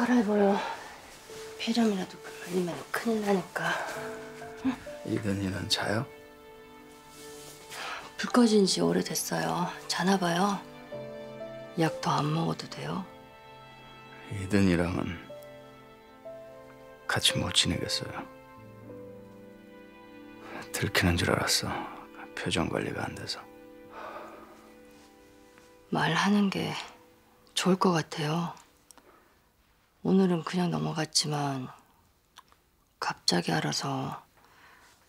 갈아입어요. 폐렴이라도 걸리면 큰일 나니까. 이든이는 자요? 불 꺼진 지 오래됐어요. 자나 봐요. 약 더 안 먹어도 돼요? 이든이랑은 같이 못 지내겠어요. 들키는 줄 알았어. 표정 관리가 안 돼서. 말하는 게 좋을 것 같아요. 오늘은 그냥 넘어갔지만 갑자기 알아서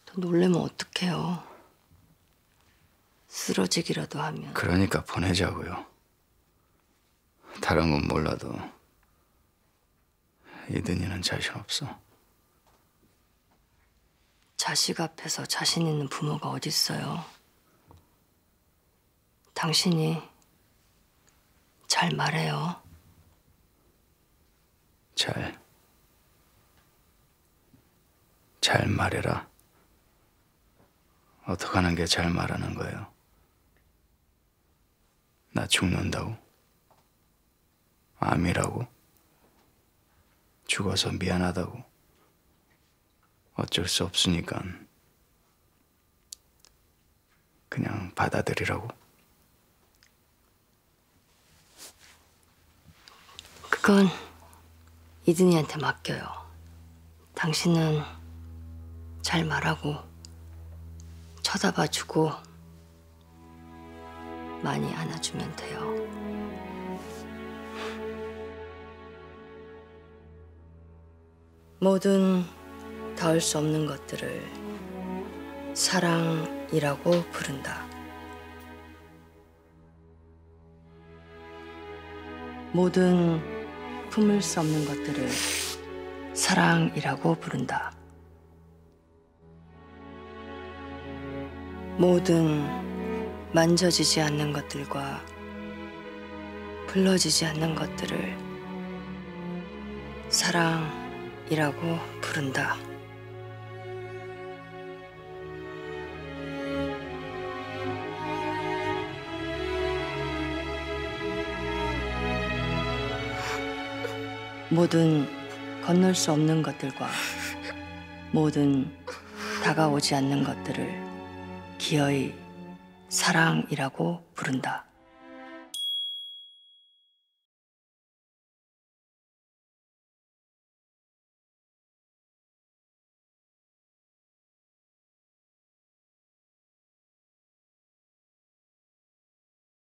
더 놀래면 어떡해요. 쓰러지기라도 하면 그러니까 보내자고요. 다른 건 몰라도 이든이는 자신 없어. 자식 앞에서 자신 있는 부모가 어딨어요. 당신이 잘 말해요. 잘, 잘 말해라. 어떻게 하는 게 잘 말하는 거예요? 나 죽는다고? 암이라고? 죽어서 미안하다고? 어쩔 수 없으니까 그냥 받아들이라고? 그건 이든이한테 맡겨요. 당신은 잘 말하고 쳐다봐주고 많이 안아주면 돼요. 모든 닿을 수 없는 것들을 사랑이라고 부른다. 모든 품을 수 없는 것들을 사랑이라고 부른다. 모든 만져지지 않는 것들과 불러지지 않는 것들을 사랑이라고 부른다. 모든 건널 수 없는 것들과 모든 다가오지 않는 것들을 기어이 사랑이라고 부른다.